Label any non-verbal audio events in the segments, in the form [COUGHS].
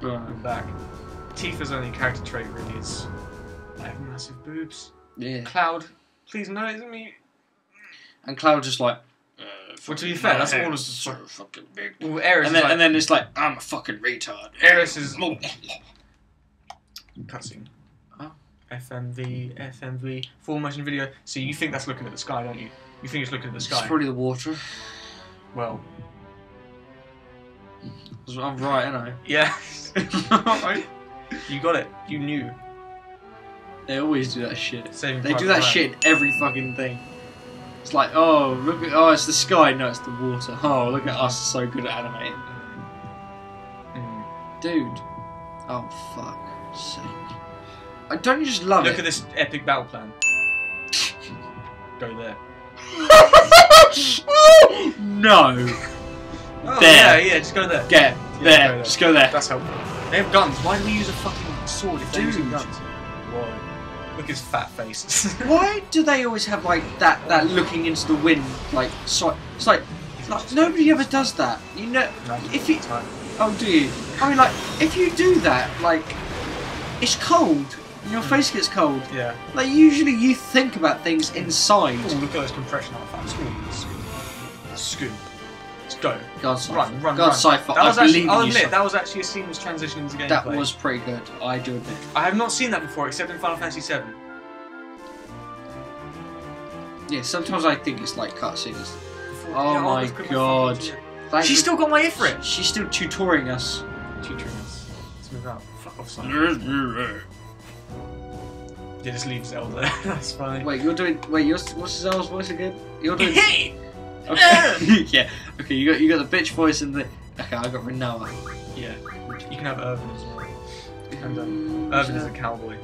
Right. I'm back. Tifa's only character trait really is I have massive boobs. Yeah. Cloud, please notice me. And Cloud just like. Uh, Well, to be fair, that's all it's so fucking big. Well, Aeris And is then, like, and then it's like, I'm a fucking retard. Aeris is cutscene. Oh. FMV, FMV, full motion video. So you think that's looking at the sky, don't you? You think it's looking at the sky. It's probably the water. Well, I'm right, ain't yeah. I? [LAUGHS] you got it. You knew. they always do that shit. Saving They do that shit in every fucking thing. It's like, oh, look at, oh, it's the sky. No, it's the water. Oh, look at us, so good at animating. Mm. Dude. Oh, fuck. Sake. I don't you just love Look it? Look at this epic battle plan. Go there. [LAUGHS] no. Oh, There. Yeah, yeah, just go there. Get Yeah, there. go there. Just go there. That's helpful. They have guns. Why do we use a fucking sword if they're using Dude. guns? Whoa. Look at his fat face. [LAUGHS] Why do they always have like that? That looking into the wind, like so. It's like, like nobody ever does that. You know, if you oh do you? I mean, like if you do that, like it's cold and your hmm. face gets cold. Yeah. Like usually you think about things inside. Oh, look at those compression artifacts. Scoop. Scoop. Scoop. Go. God, Seifer. Run, run, God, run. Seifer. That was I actually, believe I'll in you, admit, that was actually a seamless transition into gameplay. That was pretty good. I do admit. I have not seen that before, except in Final Fantasy VII. Yeah, sometimes I think it's like cutscenes. Before- Oh yeah, my God. fucking- Thank She's still got my Ifrit. She's still tutoring us. Tutoring us. Let's move out. Fuck off, son. Yeah, just leave Zelda. [LAUGHS] That's funny. Wait, you're doing. Wait, you're, what's Zelda's voice again? You're doing. Hey! Okay. [LAUGHS] yeah. Okay, you got you got the bitch voice and the. Okay, I got Rinoa. Yeah. You can have Irvine as well. And um, Irvine is a cowboy.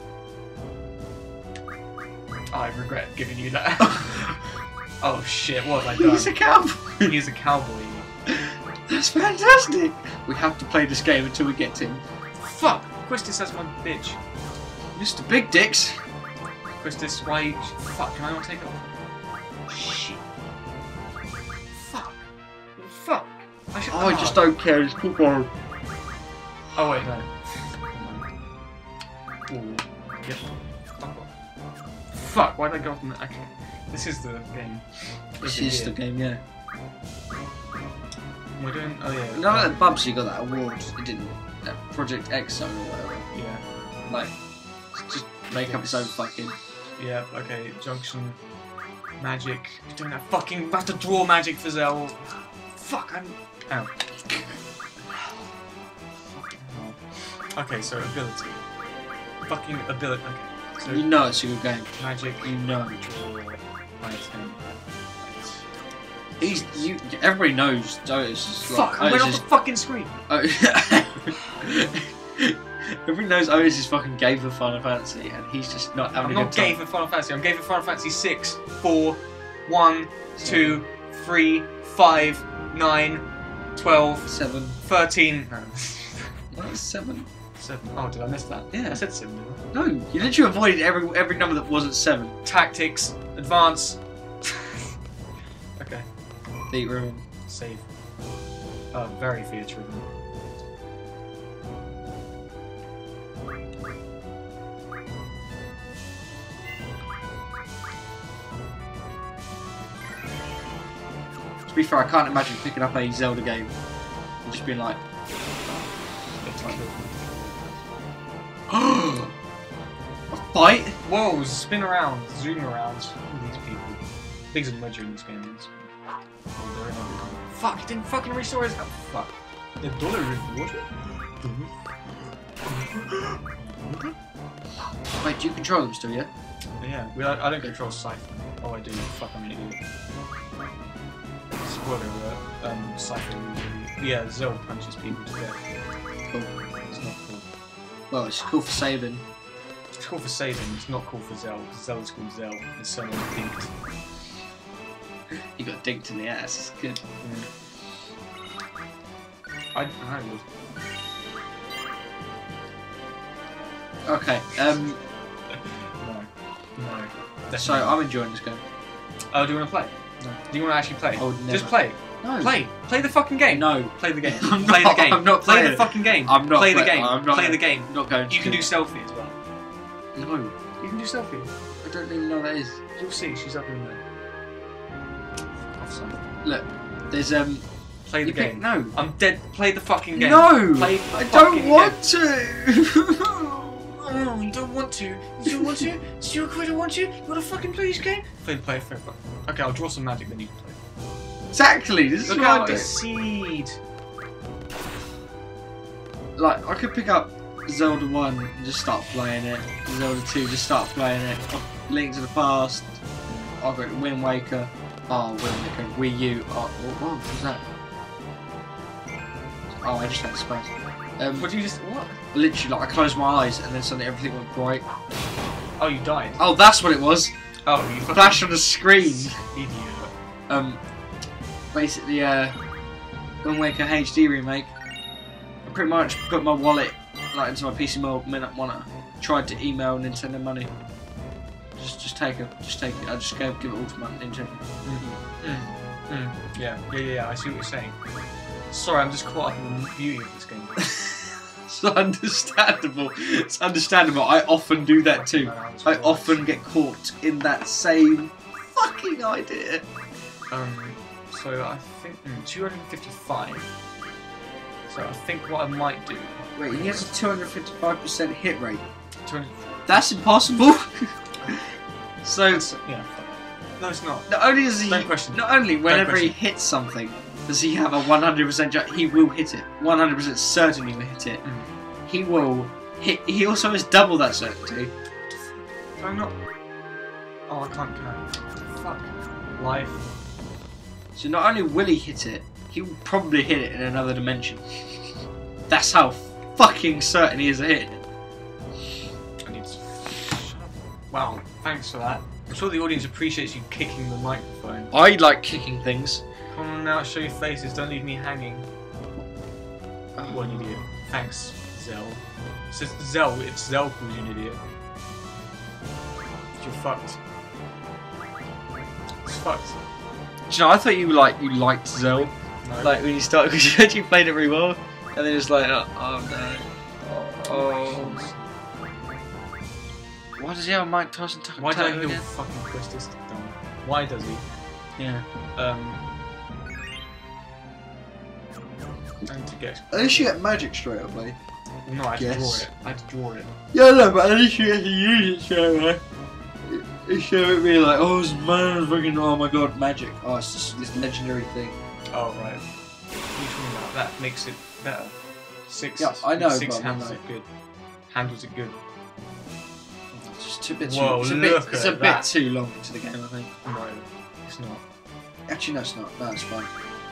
I regret giving you that. [LAUGHS] oh shit, what have I He's a done? cowboy. He's a cowboy. That's fantastic. We have to play this game until we get to him. Fuck! Quistis, that's my bitch. Mr. Big Dicks. Quistis, why. Fuck, can I not take it? Shit. I should... Oh, I just don't care. Just keep going. Oh wait, no. Ooh. Yep. Fuck off. Why did I go off on that? Okay. This is the game. This it is here? the game, yeah. We're doing... Oh yeah. No, that Bubsy got that award. It didn't. That Project X Zone or whatever. Yeah. Like, just make up its own fucking. Yeah, okay. Junction. Magic. You're doing that fucking... I have to draw magic for Zell. Fuck, I'm... Ow. Okay, so ability. Fucking ability. Okay. So You know it's a good game. magic. You know. Draw. He's you. Everybody knows Otis is like. Fuck, I went off the fucking screen. is, [LAUGHS] Everybody knows Otis is fucking gay for Final Fantasy, and he's just not having I'm a not good time. gay for Final Fantasy. I'm gay for Final Fantasy 6, 4, 1, 2, 3, 5, 9, 12, Seven. 13. No. [LAUGHS] What is seven? 7. Oh, did I miss that? Yeah. I said 7. didn't? No, you literally avoided every every number that wasn't seven. Tactics, advance. [LAUGHS] okay, The room. save. Uh, very theatre driven. To be fair, I can't imagine picking up a Zelda game and just being like, [GASPS] a fight? Whoa, spin around, zoom around. These people. Things are ledger in this game. It's- Oh, they're in everything. Fuck, he didn't fucking restore his. Oh, fuck. The dollar is water? Wait, do you control them still, yeah? Yeah, we, I, I don't control Seifer. Oh, I do. Fuck, I'm an idiot. Um. Yeah, Zell punches people to death. Cool. It's not cool. Well, it's cool for saving. It's cool for saving, it's not cool for Zell, because Zell is called Zell. It's someone dinked. [LAUGHS] You got dinked in the ass. It's good. I, I would. Okay. Um. [LAUGHS] No. No. So I'm enjoying this game. Oh, do you want to play? No. Do you want to actually play? I would Just play. No. Play. Play the fucking game. No. Play the game. [LAUGHS] I'm Play not- the game. I'm not Play playing the fucking game. I'm not Play the game. I'm not Play the game. Not going to. You can do Selphie as well. No. You can do Selphie. I don't even know what that is. You'll see. She's up in there. Off son. Look, there's um. Play the you pick- game. No. I'm dead. Play the fucking game. No. Play the I fucking don't want to. [LAUGHS] Oh, you don't want to? You don't want to? Do you really want to? You want to fucking play this game? Play, play, play, play. Okay, I'll draw some magic, then you can play. exactly. This is what I out, do. a seed. Like I could pick up Zelda One and just start playing it. Zelda Two, just start playing it. Oh, Link to the Past. I'll go to Wind Waker. Oh, Wind Waker. Wii U. Oh, what, what was that? Oh, I just had space. Um, What do you just? What? literally, like I closed my eyes and then suddenly everything went bright. Oh, you died. Oh, that's what it was. Oh, you fucking Flash on the screen. idiot. Um, basically, uh, Wind Waker HD remake. I pretty much put my wallet like into my PC monitor. Tried to email Nintendo money. Just, just take it. Just take it. I just gave, give it all to my Nintendo. Mm, mm, yeah, yeah, yeah, yeah. I see what you're saying. Sorry, I'm just caught up in the beauty of this game. [LAUGHS] it's understandable. It's understandable. I often do that too. I often get caught in that same fucking idea. Um, so I think mm, 255. So I think what I might do. Wait, he has a 255% hit rate. 200, That's impossible. [LAUGHS] so yeah. No, it's not. not only does he, not only whenever he hits something, does he have a 100% chance he will hit it. 100% certain he will hit it. Mm. He will hit. He also has double that certainty. Do I not? Oh, I can't count. Fuck. Life. So not only will he hit it, he will probably hit it in another dimension. That's how fucking certain he is of hitting it. I need to. Wow, thanks for that. I'm sure the audience appreciates you kicking the microphone. I like kicking things. Come on now, show your faces. Don't leave me hanging. What an idiot. Thanks, Zell. It's just Zell. It's Zell you an idiot. You're fucked. It's fucked. Do you know? I thought you like you liked Zell. No. Like when you started, because [LAUGHS] you actually played it really well, and then it's like, oh, oh no, oh. Why does he have a Mike Tyson t- Why tattoo did I heal again? fucking Chris this? Why does he? Yeah. Um. Need to get. At least you get magic straight away. No, I had draw it. I had to draw it. Yeah, no, but at least you get to use it straight away. It being like, oh, this man is fucking, oh my god, magic. Oh, it's just this legendary thing. Oh right. You talking about? That makes it better. Six. Yeah, I know, Six handles it good. Handles it good. It's just a bit too, Whoa, it's a bit, it's a bit too long into the game, I think. No, it's not. Actually, no, it's not. No, it's fine.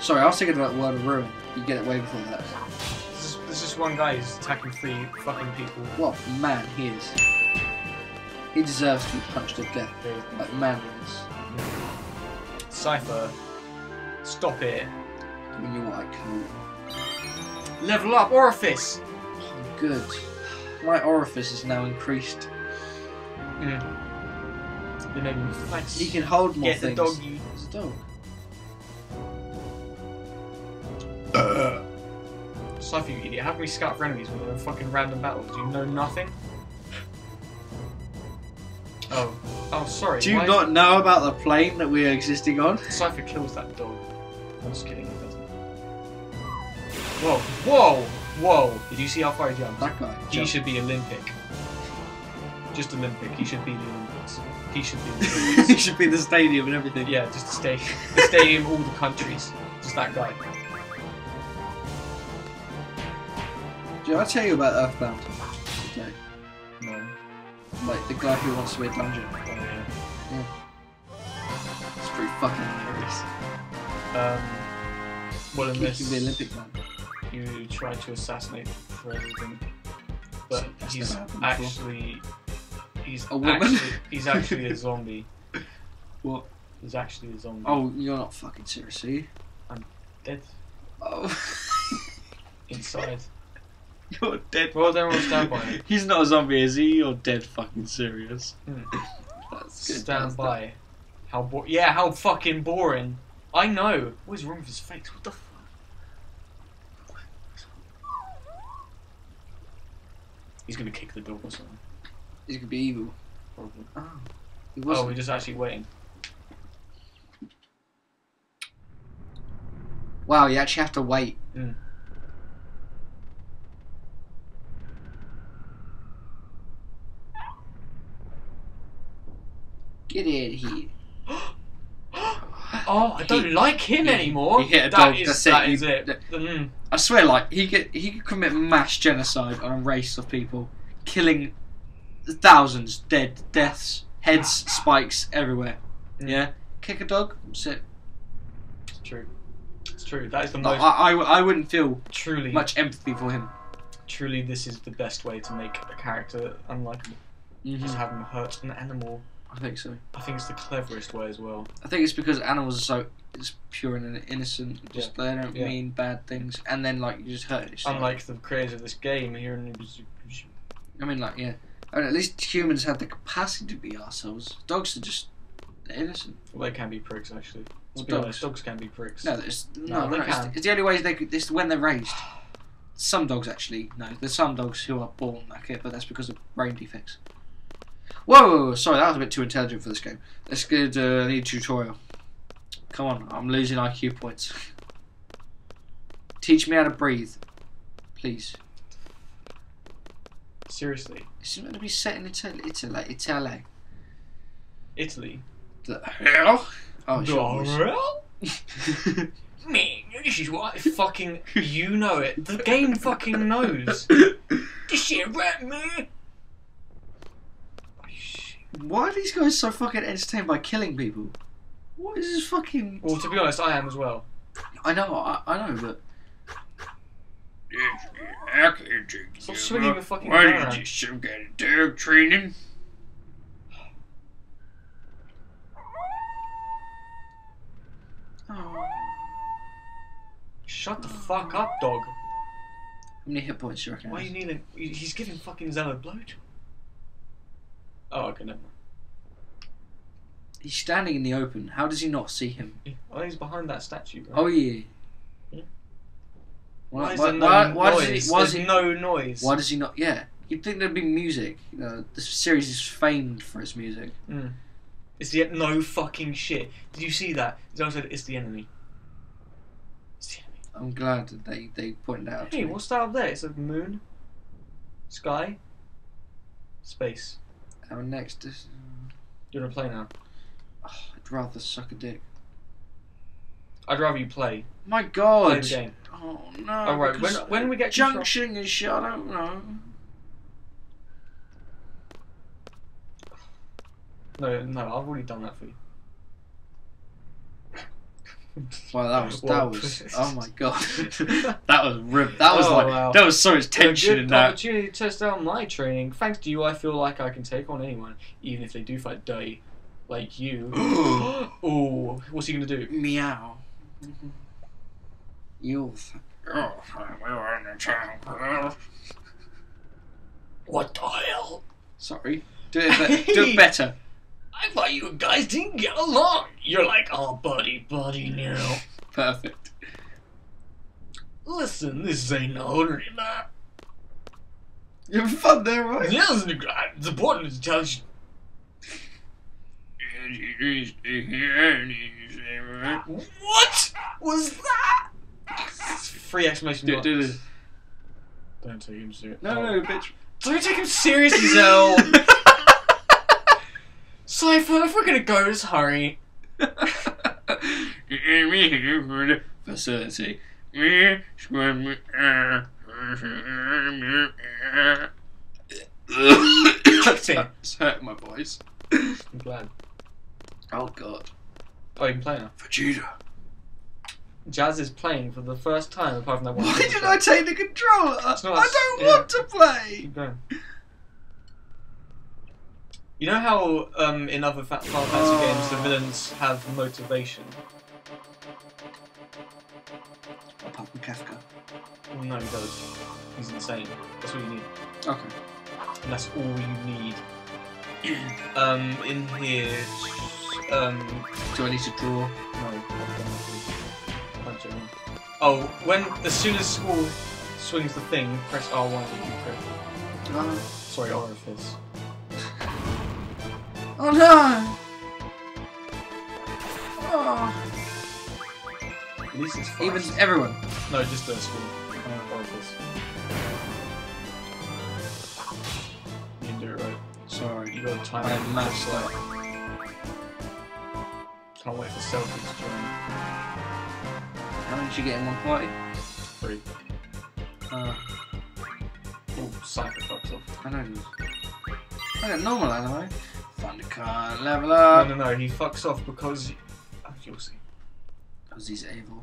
Sorry, I was thinking about World of Ruin. You get away with all that. This is, this is one guy who's attacking three fucking people. What man he is. He deserves to be punched to death. They- Like manliness. Seifer, stop it. When you're like, cool. Level up, Orifice. Oh, good. My orifice is now increased. Mm. They made me thanks. He can hold more get the things. doggy. There's a dog. Seifer, you idiot. How can we scout for enemies when they're in fucking random battles? Do you know nothing? Oh. Oh, sorry. Do you why- not know about the plane that we are existing on? Seifer kills that dog. I'm just kidding, he doesn't. Whoa, whoa, whoa! Did you see how far he jumped? That guy. He should be Olympic. Just Olympic. He should be the Olympics. He should be the [LAUGHS] he should be the stadium and everything. yeah, just the stadium. The stadium, all the countries. Just that guy. Did I tell you about Earthbound? Okay. No. Like the guy who wants to be a dungeon. Oh, yeah. It's pretty fucking hilarious. Um, well, in this, be Olympic man. you try to assassinate the president, but That's he's happened before. actually he's A woman? actually he's actually a [LAUGHS] zombie. What? He's actually a zombie. Oh, you're not fucking serious, are you? dead Oh. [LAUGHS] inside. You're dead. Well, then we'll stand by. [LAUGHS] He's not a zombie, is he? You're dead fucking serious. Hmm. That's good. Stand That's by. How bo- Yeah, how fucking boring. I know. What is wrong with his face? What the fuck? He's gonna kick the door or something. He's gonna be evil. Probably. Oh, Oh, we're just actually waiting. Wow, you actually have to wait. Mm. Get in here. Oh, I don't like him he- anymore. he hit a That dog, is- that's it, that is it. that- Mm. I swear, like he could he could commit mass genocide on a race of people, killing thousands, dead, deaths, heads, [LAUGHS] spikes everywhere. Mm. Yeah, kick a dog. Sit. It's true. It's true. That is the No, most I, I, I wouldn't feel truly much empathy for him. truly this is the best way to make a character unlikable. Mm-hmm. Just have him hurt an animal. I think so. I think it's the cleverest way as well. I think it's because animals are so it's pure and innocent. Just they don't Yeah. mean bad things, and then like you just hurt. like- Unlike the creators of this game here in I mean, like yeah. I mean, at least humans have the capacity to be ourselves. Dogs are just innocent. well, they can be pricks actually. Let's Well, be dogs. honest, dogs can be pricks. No, it's, No, no, no, it's, it's the only way they could. It's when they're raised. Some dogs actually no. There's some dogs who are born like it, but that's because of brain defects. Whoa, sorry, that was a bit too intelligent for this game. Let's get uh, need tutorial. Come on, I'm losing IQ points. Teach me how to breathe, please. Seriously, This is meant to be set in Italy. Italy. Italy. Italy. The hell? Oh, it's voice. Well, me, this is what I fucking you know it. The game fucking knows. [LAUGHS] This shit rap me. Why are these guys so fucking entertained by killing people? What is this fucking? Well, to be honest, I am as well. I know, I, I know, but Stop swinging your fucking Why did you some kind of dog training? Oh. Shut the fuck up, dog. How many hit points do you reckon? Why are you kneeling? He's giving fucking Zella a blowjob. Oh, okay, never mind. He's standing in the open. How does he not see him? Oh, he's behind that statue. Bro. Oh yeah. Yeah. Why, Why is why, there no why, why noise? does he? Why There's does he? no noise. Why does he not? Yeah, you'd think there'd be music. You know, this series is famed for its music. Mm. It's the no fucking shit. Did you see that? Zella said it's the enemy. It's the enemy. I'm glad that they they pointed out. Hey, what's that up there? It's a moon, sky, space. Our next is. You're gonna play now. Oh, I'd rather suck a dick. I'd rather you play. My Play God. the game. Oh no. All right. When when we get control- junctioning and shit, I don't know. No, no, I've already done that for you. [LAUGHS] Wow, that was that was. [LAUGHS] Oh my God. [LAUGHS] that was rip. That was Oh, like wow. that was so much tension in that. opportunity to test out my training. Thanks to you, I feel like I can take on anyone, even if they do fight dirty, like you. [GASPS] [GASPS] oh, what's he gonna do? Meow. You. Th- oh, we were in the town. What the hell? Sorry. Do it, be- do it better. I thought you guys didn't get along. You're like, oh, buddy, buddy, now. Perfect. Listen, this ain't no ordinary man. You having fun there, right? Yes, it's important to tell you. What was that? Free exclamation Do, mark. do this. Don't take him serious. No, no, oh. bitch. Don't take him seriously, Zell. [LAUGHS] Seifer, if we're gonna go, just hurry. [LAUGHS] Facility. it's [COUGHS] hurting my voice. I'm glad. Oh god. Oh, you can play now. Vegeta. Jazz is playing for the first time, apart from that one. Why did I take the controller? It's not I a- don't yeah. want to play. You know how um, in other Fa- Final Fantasy games the villains have motivation? Apart from Kefka. Well, no, he does. He's insane. That's what you need. Okay. And that's all you need. [CLEARS THROAT] um, in here, um, Do I need to draw? No, I've done that. Punch it in. Oh, when as soon as Squall swings the thing, press R1 to do crit. Oh, Sorry, orifice. Oh no! Oh. At least it's fast. Even everyone. no, just the Squall. Orifice. You can do it right. Sorry. You got to time I it matched just that. Can't wait for Celtics to join. How many did you get in one party? Three. Uh, Oh, Seifer fucks off. I know. these. I got normal anyway. Thundercard, level No, up. no, no. He fucks off because. Oh, you'll see. Because he's evil.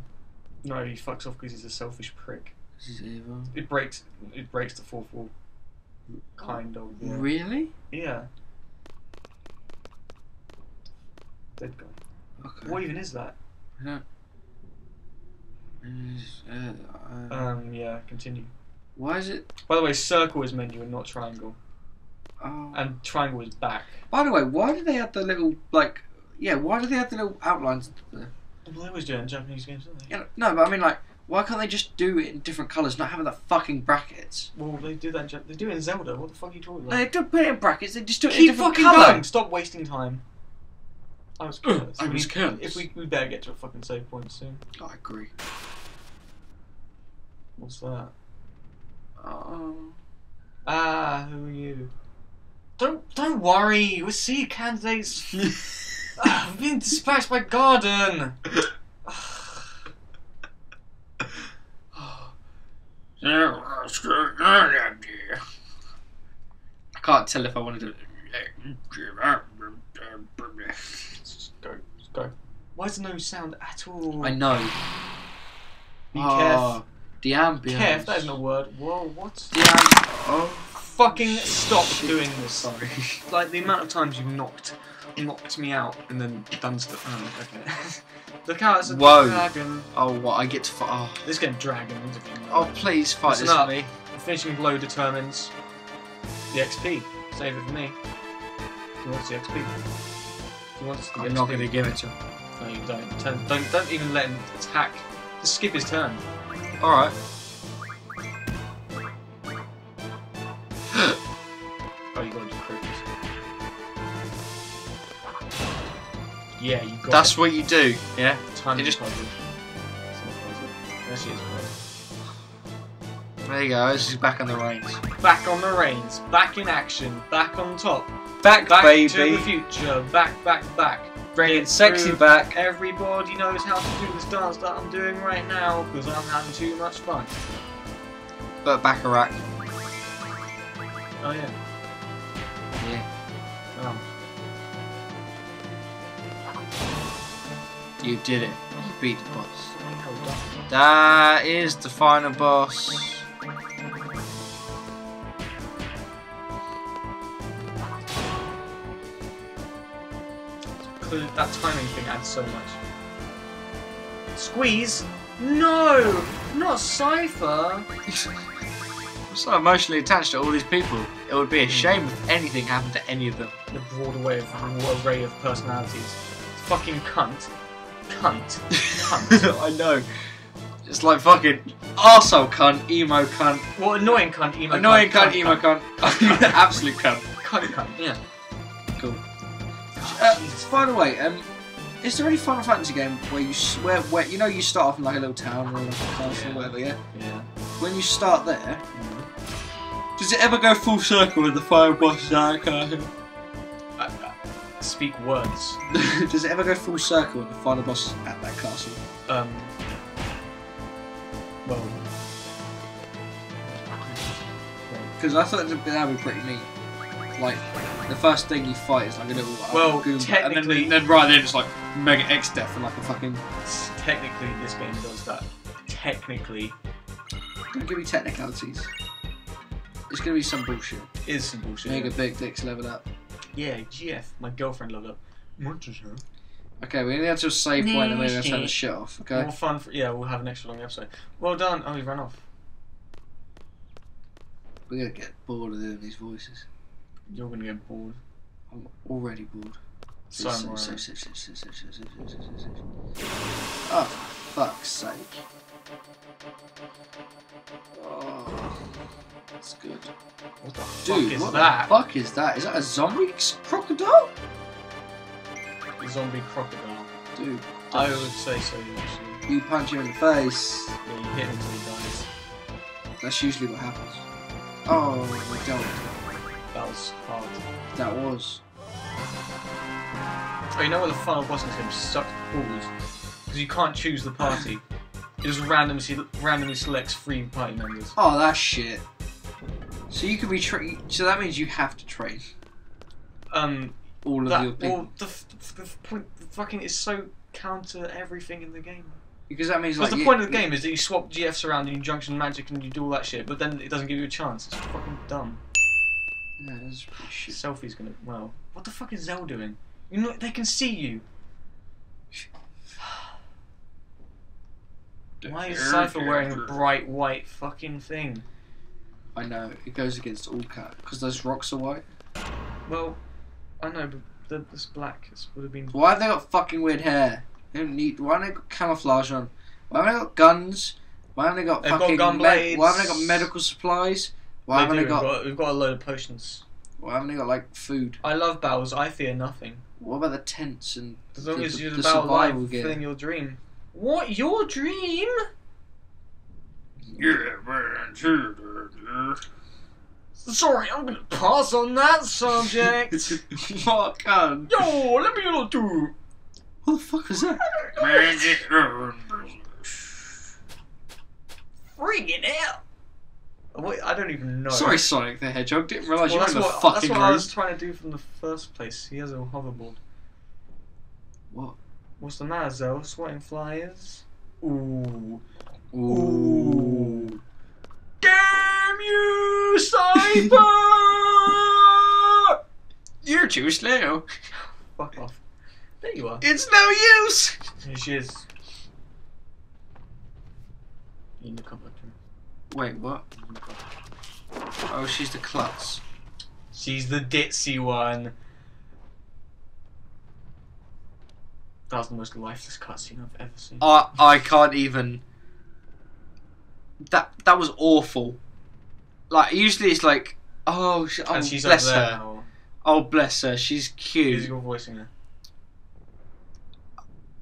No, he fucks off because he's a selfish prick. 'Cause he's evil. It breaks. It breaks the fourth wall. Kind of. Yeah. Really? Yeah. Dead guy. Okay. What even is that? I don't. Uh, uh, Um. Yeah. Continue. why is it? By the way, circle is menu and not triangle. Oh. And triangle is back. By the way, why do they have the little like? Yeah, why do they have the little outlines? There? Well, they always do it in Japanese games, don't they? Know, no, but I mean like, why can't they just do it in different colours, not having the fucking brackets? Well, they do that. In they do it in Zelda. What the fuck are you talking about? No, they don't put it in brackets. They just do it in Keep different fucking colour. going. Stop wasting time. I was [CLEARS THROAT] careless. I was careless. If we we better get to a fucking save point soon. I agree. What's that? Oh. Ah, who are you? Don't don't worry. We'll see candidates. Ah, I've been dispatched by Garden. I can't tell if I wanted to. Just go, just go. Why is there no sound at all? I know. Be Oh, the ambience. Kev, that is not a word. Whoa, what? The amb- oh, Fucking stop doing this. Sorry. [LAUGHS] Like the amount of times you've knocked, knocked me out and then done stuff. Oh, okay. [LAUGHS] Look out, it's a Whoa. dragon. Oh, what? I get to fight. Oh. This is getting dragon. This is getting oh, please fight Listen this up. for me. The finishing blow determines the XP. Save it for me. He wants the XP. He wants the I'm XP. not going to give it to him. No, you don't. Turn, don't. Don't even let him attack. Just skip his turn. Alright. Yeah, you got That's it. what you do, yeah? You just- puzzle. Puzzle. There she is. puzzle. There you go. This is back on the reins. Back on the reins. Back in action. Back on top. Back, Back baby. to the future. Back, back, back. Bringing sexy back. Everybody knows how to do this dance that I'm doing right now because I'm having too much fun. But Baccarat. Oh yeah. Yeah. Um, You did it. You beat the boss. That is the final boss. That timing thing adds so much. Squeeze? No! Not Seifer! [LAUGHS] I'm so emotionally attached to all these people. It would be a shame if anything happened to any of them. The broad array of, array of personalities. Fucking cunt. Cunt. [LAUGHS] Cunt. I know. It's like fucking arsehole cunt, emo cunt, What annoying cunt, emo annoying cunt, cunt, emo cunt, [LAUGHS] absolute cunt. Cunt cunt, yeah. Cool. Uh, by the way, um, is there any Final Fantasy game where you where, where you know you start off in like a little town or a castle or whatever, yeah? Yeah. When you start there, does it ever go full circle with the final boss castle? Speak words. [LAUGHS] does it ever go full circle with the final boss at that castle? Um. Well. Because I thought that'd be, pretty neat. Like the first thing you fight is like a little uh, Well, Goomba, technically- and then, then right then it's like Mega X Death and like a fucking. Technically, this game does that. Technically, Don't give me technicalities. It's gonna be some bullshit. is some bullshit. Mega Big Dicks level up. Yeah, GF. My girlfriend loved it. Okay, we need to a save point and we're going to turn the shit off, okay? More fun for, yeah, we'll have an extra long episode. Well done. Oh, he ran off. We're going to get bored of doing these voices. You're going to get bored. I'm already bored. So Oh, fuck's sake. That's good. What the Dude, fuck is what that? the fuck is that? Is that a zombie crocodile? A Zombie crocodile. Dude, I would say so, actually. you punch him in the face. Yeah, you hit him until he dies. That's usually what happens. Oh, we don't. That was hard. That was. Oh, you know what the final boss is him sucks balls? Because you can't choose the party. It just randomly randomly selects three party members. Oh, that's shit. So you could be. So that means you have to train Um, all of that your people. well, the, the point, the fucking is so counter everything in the game. because that means Because like the you- point of the game is that you swap GFs around and you junction magic and you do all that shit, but then it doesn't give you a chance. It's fucking dumb. Yeah, that's pretty shit. Selphie's gonna. Well, what the fuck is Zell doing? You know they can see you. Why is Seifer wearing a bright white fucking thing? I know it goes against all cat because those rocks are white. Well, I know, but the, this black would have been. Why have they got fucking weird hair? They don't need. Why haven't they got camouflage on? Why haven't they got guns? Why haven't they got They've got fucking? gun med- why haven't they got medical supplies? Why They haven't do, they got? we've, got, we've got a load of potions. Why haven't they got like food? I love battles. I fear nothing. What about the tents and As long the, as you're the about survival life, gear? filling your dream. What your dream? Yeah, very Sorry, I'm gonna pass on that subject. [LAUGHS] what gun? Yo, let me know too. What the fuck is that? [LAUGHS] Freaking out. Wait, I don't even know. Sorry, Sonic the Hedgehog. Didn't realise Well, you were in the fucking that's what I was trying to do from the first place. He has a hoverboard. What? What's the matter, Zoe? Swatting flyers? Ooh. Ooh. Damn you, Seifer! You're too slow. Fuck off. There you are. It's no use. Here she is. In the cupboard. Wait, what? Oh, she's the klutz. She's the ditzy one. That was the most lifeless cutscene I've ever seen. I I can't even. That that was awful. Like usually it's like, oh, oh and she's bless there her. now. Oh, bless her. She's cute. Who's your voicing her?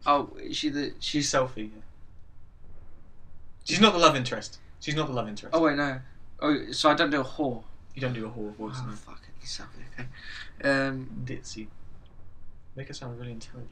Oh, is she the She's she's. Selphie. Yeah. She's not the love interest. She's not the love interest. Oh wait, no. Oh, so I don't do a whore. You don't do a whore voice. Oh, no. fuck it. It's something, okay. Um. Ditzy. Make her sound really intelligent.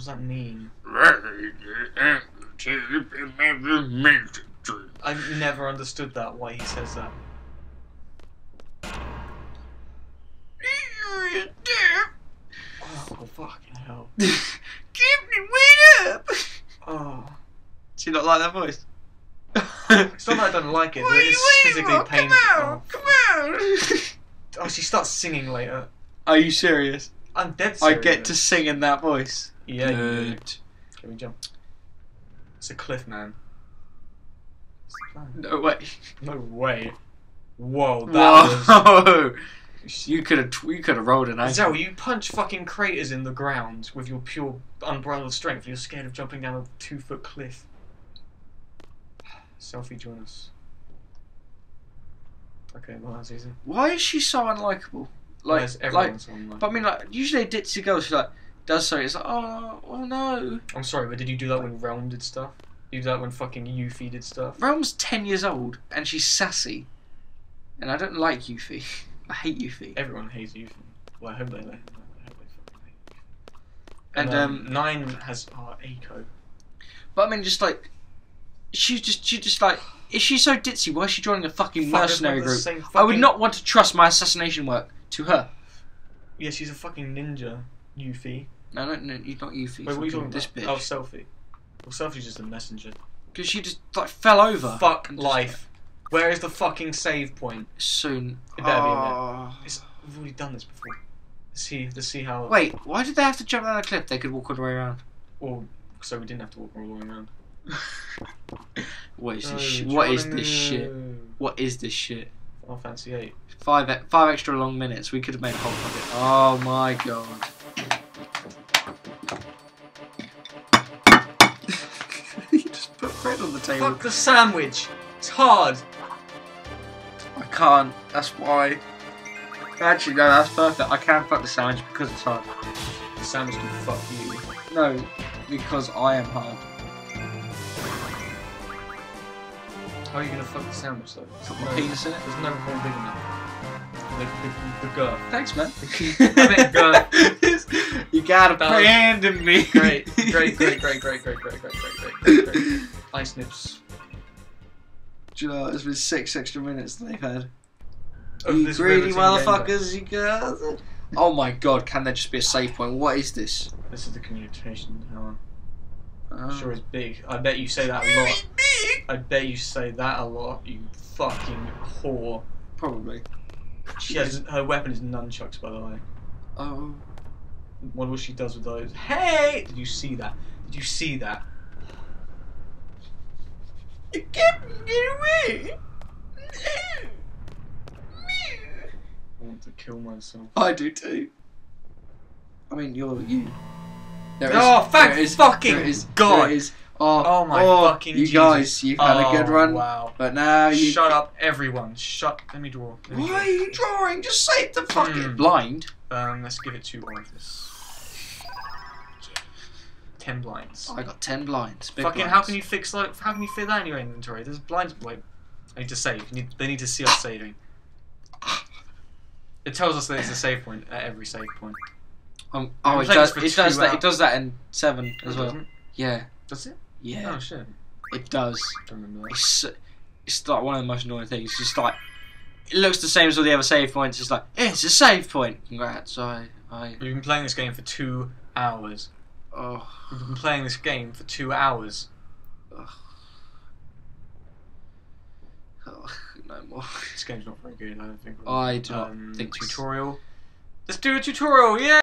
does that mean? I've never understood that. Why he says that. Oh fucking hell. [LAUGHS] Captain, wait up! Oh. Do you not like that voice? It's not that I don't like it, but it's physically painful. Come Oh, Come on! oh, she starts singing later. Are you serious? I'm dead serious. I get to sing in that voice. Yeah, you do. Nerd. Can we jump? It's a cliff, man. What's? No way. No way. Whoa, that Whoa! was. You could have you could have rolled an ankle. Zell, you punch fucking craters in the ground with your pure unbridled strength. You're scared of jumping down a two foot cliff. [SIGHS] Selphie, join us. Okay, well that's easy. Why is she so unlikable? Like, Whereas like, everyone's on, like- but I mean, like, usually a ditzy girl, she like does something. It's like, oh, oh no. I'm sorry, but did you do that when Relm did stuff? You did that when fucking Yuffie did stuff? Relm's ten years old and she's sassy, and I don't like Yuffie. [LAUGHS] I hate Yuffie. Everyone hates Yuffie. Well, I hope they, I hope they fucking hate Yuffie. And, um, Nine has oh, Eiko. But I mean, just like she's just she just like is she so ditzy? Why is she joining a fucking Fuck, mercenary group? same I would not want to trust my assassination work to her. Yeah, she's a fucking ninja, Yuffie. No, no, no, you not Yuffie. Wait, what are you talking this about? bitch. Oh, Selphie. Well, Selphie's just a messenger. Because she just like fell over. Fuck and just- life. Where is the fucking save point? Soon. It better be in there. Oh. It's, we've already done this before. Let's see, let's see how. Wait, why did they have to jump down a cliff? They could walk all the way around. Well, so we didn't have to walk all the way around. [LAUGHS] What is this? Oh, Sh- what is this shit? What is this shit? Final Fantasy 8. Five e- five extra long minutes. We could have made a whole fucking. Oh my god. Bread on the table. Fuck the sandwich! It's hard! I can't. That's why. Actually, no, that's perfect. I can fuck the sandwich because it's hard. The sandwich can fuck you. No, because I am hard. How are you gonna fuck the sandwich though? Put my No, penis in it. There's no hole big enough. The, the, the girth. Thanks, man. I meant girth. you got a That was- me. Great, great, great, great, great, great, great, great, great, great, great, great. Ice nips. Do you know, it's been six extra minutes that they've had. of you greedy motherfuckers, you guys. Oh my god, can there just be a save point? What is this? This is the communication tower. Oh. Sure is big. I bet you say that a lot. I bet you say that a lot, you fucking whore. Probably. She has her weapon is nunchucks, by the way. Oh. Wonder what she does with those. Hey! Did you see that? Did you see that? You can't get away. I want to kill myself. I do too. I mean, you're you. There Oh, thank there is- fucking there is, God. There is, oh, Oh my oh, fucking You Jesus. guys, you've had a good Oh, run, Wow. but now you. Shut up, everyone. Shut. Let me draw. Let me Why draw. are you drawing? Just save the fucking Hmm. blind. Um, let's give it to Orifice. Ten blinds. I got ten blinds. Big Fucking, blinds. how can you fix like? How can you fit that in your inventory? There's blinds. Wait, I need to save. You need, they need to see us [GASPS] saving. It tells us that it's a save point at every save point. Um, oh, it does. It does that. hours. It does that in seven as well. Doesn't? Yeah, Does it? yeah, Oh shit. it does. Don't remember that. It's it's like one of the most annoying things. It's just like it looks the same as all the other save points. It's like yeah, it's a save point. Congrats. I I We've been playing this game for two hours. Oh. We've been playing this game for two hours. oh no more. This game's not very good. I don't think. I do not um, think tutorial. Let's do a tutorial. Yeah.